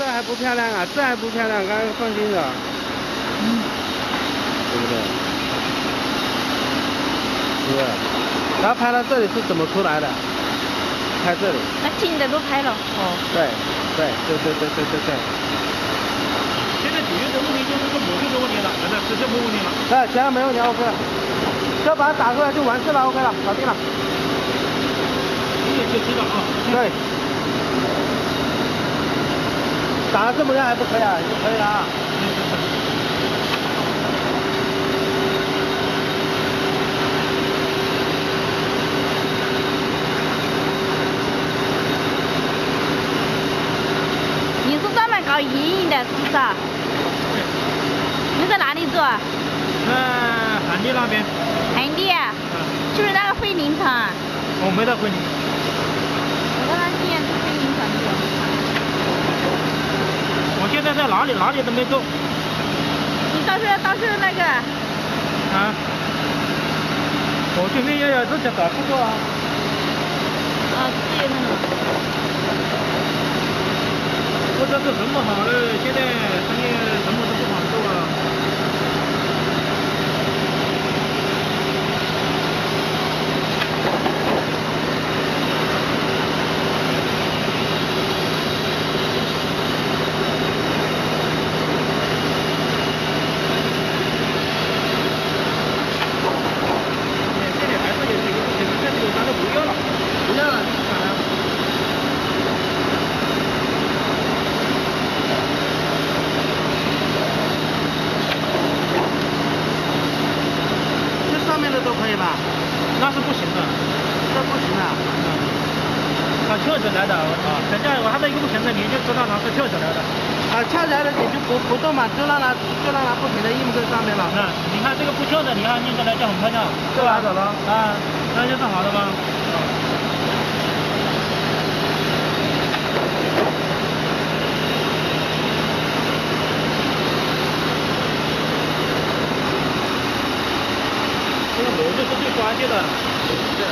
还不漂亮啊？这还不漂亮，刚刚放心的，嗯，对不对？是不是？然后拍到这里是怎么出来的？拍这里。那近的都拍了。哦。对，对，对对对对对对。现在主要的问题就是个模具的问题了，现在直接没问题了。对，其他没问题，OK 了。只要把它打出来就完事了，OK 了，搞定了。你也就知道啊。对。打了这么亮还不可以啊？就可以了啊。你是专门搞阴影的，是不是啊？对。你在哪里做？在韩地那边。韩地？嗯。是不是那个惠林城？我没到惠林。我刚刚今年去惠林城去。我现在在哪里？哪里都没动。你到时候到时候那个。啊。我准备要要自己找工作啊。啊，自己那个。不知道是什么好嘞，现在生意什么都不好做啊。那是不行的，这不行啊！嗯，它翘起来的我操，等下我还在用不行的，你就知道它是翘起来的。啊，翘起来的你就不不动嘛，就让它就让它不停的印在上面了。那你看这个不翘的，你看印出来就很漂亮，就拿走了。啊，那就是好的吗？人就是最关键的，对不对？